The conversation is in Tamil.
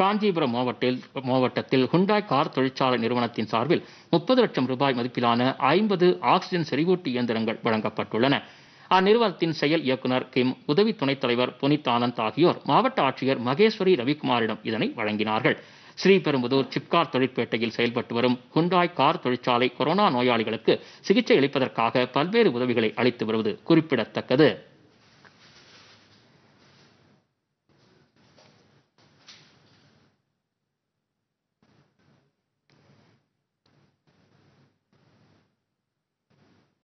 காஞ்சிபுரம் மாவட்டத்தில் மாவட்டத்தில் ஹுண்டாய் கார் தொழிற்சாலை நிறுவனத்தின் சார்பில் முப்பது லட்சம் ரூபாய் மதிப்பிலான ஐம்பது ஆக்சிஜன் செறிவூட்டு இயந்திரங்கள் வழங்கப்பட்டுள்ளன. அந்நிறுவனத்தின் செயல் இயக்குனர் கிம் உதவி துணைத் தலைவர் புனித் ஆனந்த் ஆகியோர் மாவட்ட ஆட்சியர் மகேஸ்வரி ரவிக்குமாரிடம் இதனை வழங்கினார்கள். ஸ்ரீபெரும்புதூர் சிப்கார் தொழிற்பேட்டையில் செயல்பட்டு வரும் ஹுண்டாய் கார் தொழிற்சாலை கொரோனா நோயாளிகளுக்கு சிகிச்சை அளிப்பதற்காக பல்வேறு உதவிகளை அளித்து வருவது குறிப்பிடத்தக்கது.